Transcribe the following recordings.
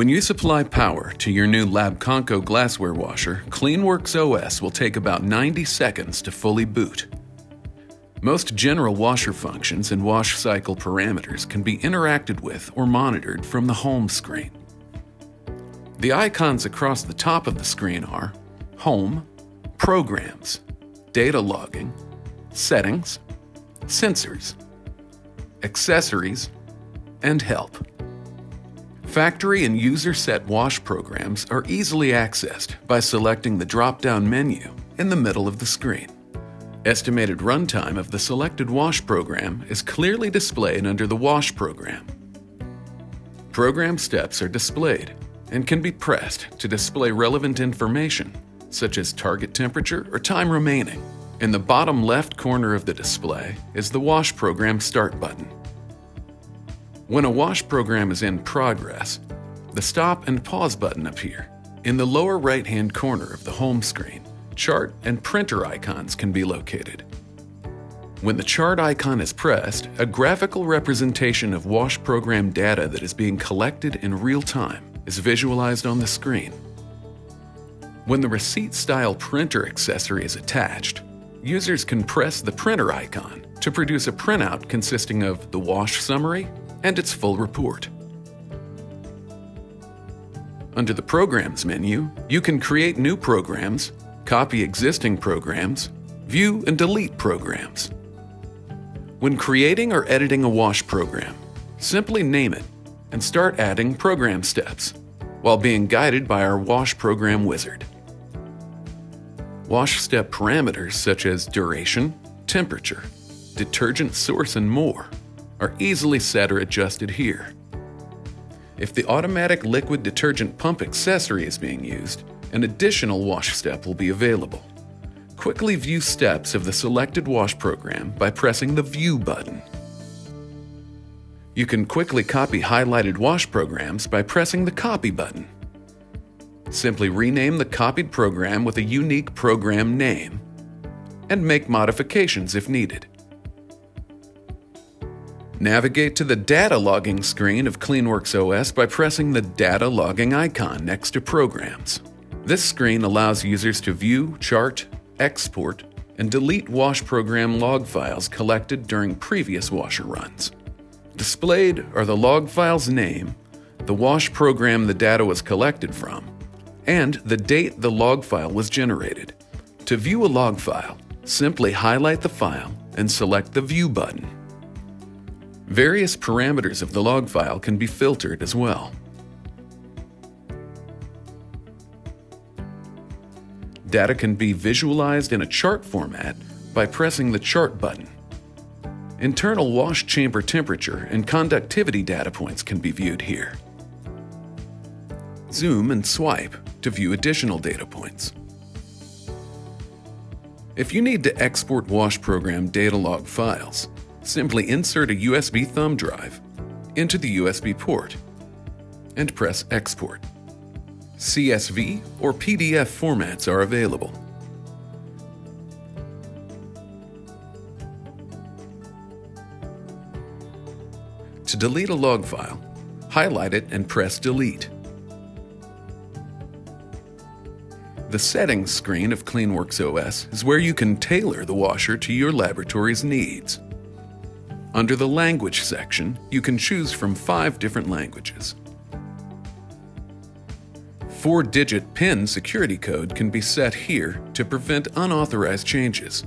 When you supply power to your new Labconco glassware washer, CleanWorks OS will take about 90 seconds to fully boot. Most general washer functions and wash cycle parameters can be interacted with or monitored from the home screen. The icons across the top of the screen are Home, Programs, Data Logging, Settings, Sensors, Accessories, and Help. Factory and user set wash programs are easily accessed by selecting the drop down menu in the middle of the screen. Estimated runtime of the selected wash program is clearly displayed under the wash program. Program steps are displayed and can be pressed to display relevant information, such as target temperature or time remaining. In the bottom left corner of the display is the Wash Program Start button. When a wash program is in progress, the stop and pause button appear. In the lower right-hand corner of the home screen, chart and printer icons can be located. When the chart icon is pressed, a graphical representation of wash program data that is being collected in real time is visualized on the screen. When the receipt-style printer accessory is attached, users can press the printer icon to produce a printout consisting of the wash summary and its full report. Under the Programs menu, you can create new programs, copy existing programs, view and delete programs. When creating or editing a wash program, simply name it and start adding program steps while being guided by our wash program wizard. Wash step parameters such as duration, temperature, detergent source, and more are easily set or adjusted here. If the automatic liquid detergent pump accessory is being used, an additional wash step will be available. Quickly view steps of the selected wash program by pressing the View button. You can quickly copy highlighted wash programs by pressing the Copy button. Simply rename the copied program with a unique program name and make modifications if needed. Navigate to the data logging screen of CleanWorks OS by pressing the data logging icon next to Programs. This screen allows users to view, chart, export, and delete wash program log files collected during previous washer runs. Displayed are the log file's name, the wash program the data was collected from, and the date the log file was generated. To view a log file, simply highlight the file and select the View button. Various parameters of the log file can be filtered as well. Data can be visualized in a chart format by pressing the Chart button. Internal wash chamber temperature and conductivity data points can be viewed here. Zoom and swipe to view additional data points. If you need to export wash program data log files, Simply insert a USB thumb drive into the USB port and press Export. CSV or PDF formats are available. To delete a log file, highlight it and press Delete. The Settings screen of CleanWorks OS is where you can tailor the washer to your laboratory's needs. Under the Language section, you can choose from five different languages. Four-digit PIN security code can be set here to prevent unauthorized changes.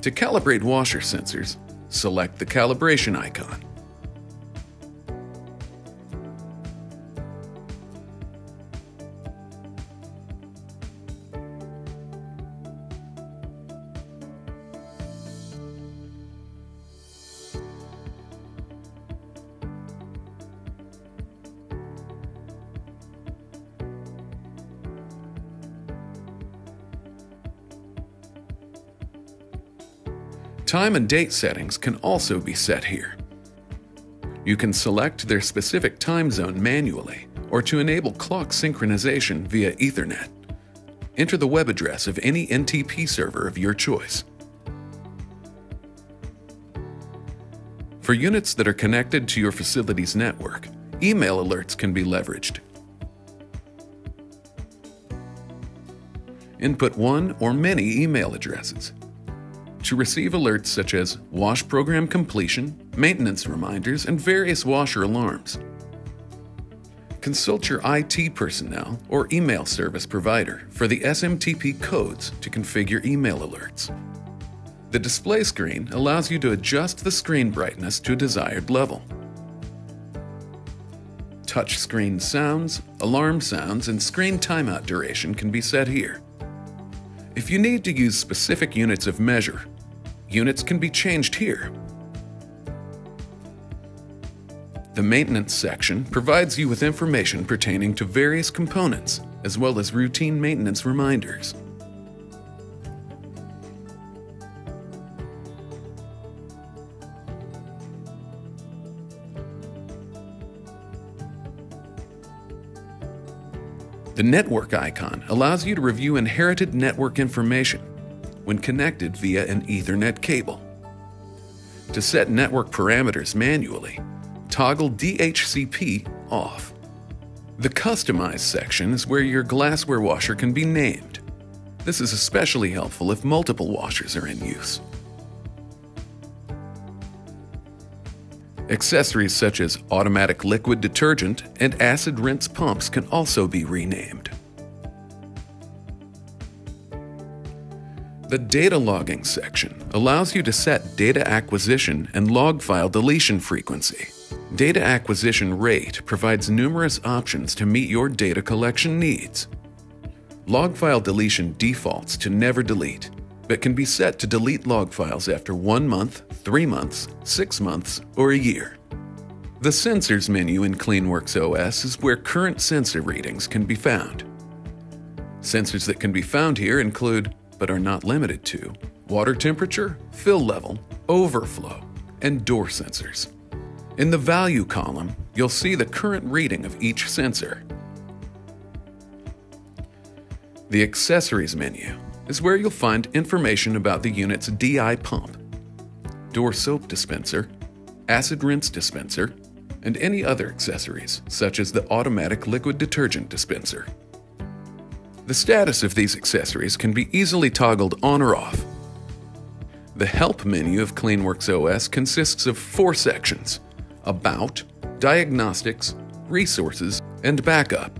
To calibrate washer sensors, select the calibration icon. Time and date settings can also be set here. You can select their specific time zone manually or to enable clock synchronization via Ethernet. Enter the web address of any NTP server of your choice. For units that are connected to your facility's network, email alerts can be leveraged. Input one or many email addresses to receive alerts such as wash program completion, maintenance reminders, and various washer alarms. Consult your IT personnel or email service provider for the SMTP codes to configure email alerts. The display screen allows you to adjust the screen brightness to a desired level. Touch screen sounds, alarm sounds, and screen timeout duration can be set here. If you need to use specific units of measure, units can be changed here. The maintenance section provides you with information pertaining to various components, as well as routine maintenance reminders. The network icon allows you to review inherited network information when connected via an Ethernet cable. To set network parameters manually, toggle DHCP off. The Customize section is where your glassware washer can be named. This is especially helpful if multiple washers are in use. Accessories such as automatic liquid detergent and acid rinse pumps can also be renamed. The Data Logging section allows you to set data acquisition and log file deletion frequency. Data acquisition rate provides numerous options to meet your data collection needs. Log file deletion defaults to never delete, but can be set to delete log files after one month, three months, six months, or a year. The Sensors menu in CleanWorks OS is where current sensor readings can be found. Sensors that can be found here include, but are not limited to, water temperature, fill level, overflow, and door sensors. In the Value column, you'll see the current reading of each sensor. The Accessories menu is where you'll find information about the unit's DI pump, door soap dispenser, acid rinse dispenser, and any other accessories, such as the automatic liquid detergent dispenser. The status of these accessories can be easily toggled on or off. The Help menu of CleanWorks OS consists of four sections About, Diagnostics, Resources, and Backup.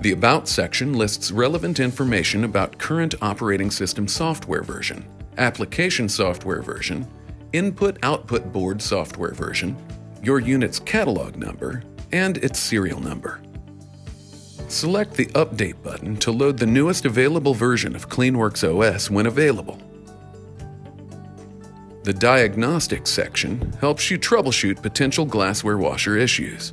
The About section lists relevant information about current operating system software version, application software version, input-output board software version, your unit's catalog number, and its serial number. Select the Update button to load the newest available version of CleanWorks OS when available. The Diagnostics section helps you troubleshoot potential glassware washer issues.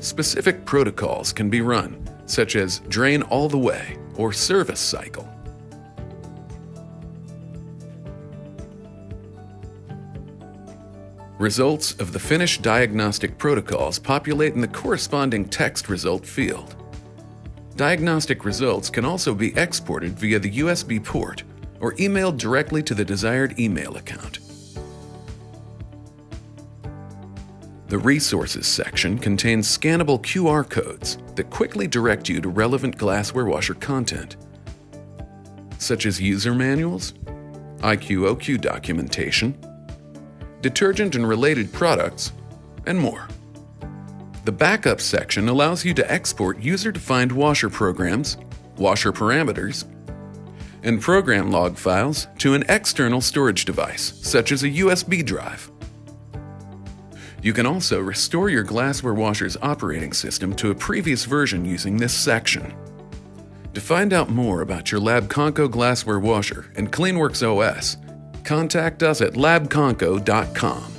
Specific protocols can be run such as drain all the way or service cycle. Results of the finished diagnostic protocols populate in the corresponding text result field. Diagnostic results can also be exported via the USB port or emailed directly to the desired email account. The Resources section contains scannable QR codes that quickly direct you to relevant glassware washer content, such as user manuals, IQOQ documentation, detergent and related products, and more. The Backup section allows you to export user-defined washer programs, washer parameters, and program log files to an external storage device, such as a USB drive. You can also restore your glassware washer's operating system to a previous version using this section. To find out more about your Labconco glassware washer and CleanWorks OS, contact us at labconco.com.